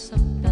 something